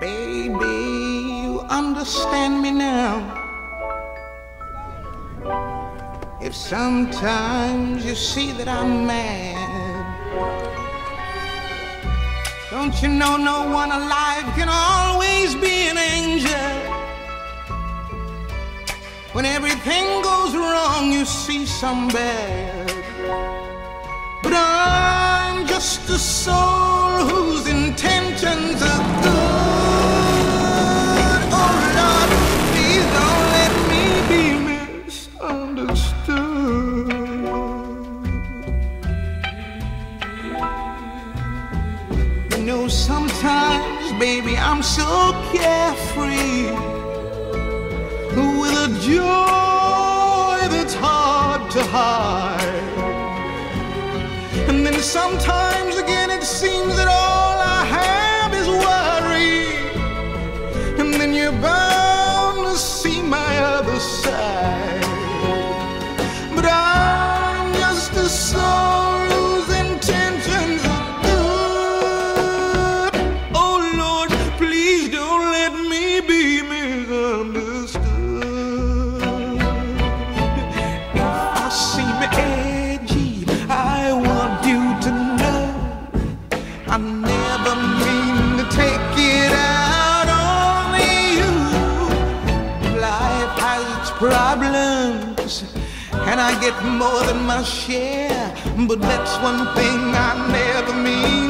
Baby, you understand me now. If sometimes you see that I'm mad, don't you know no one alive can always be an angel? When everything goes wrong, you see some bad. But I'm just a soul know, sometimes, baby, I'm so carefree with a joy that's hard to hide. And then sometimes again it seems that all I have is worry. And then you're bound to see my other side. Problems, and I get more than my share. But that's one thing I never mean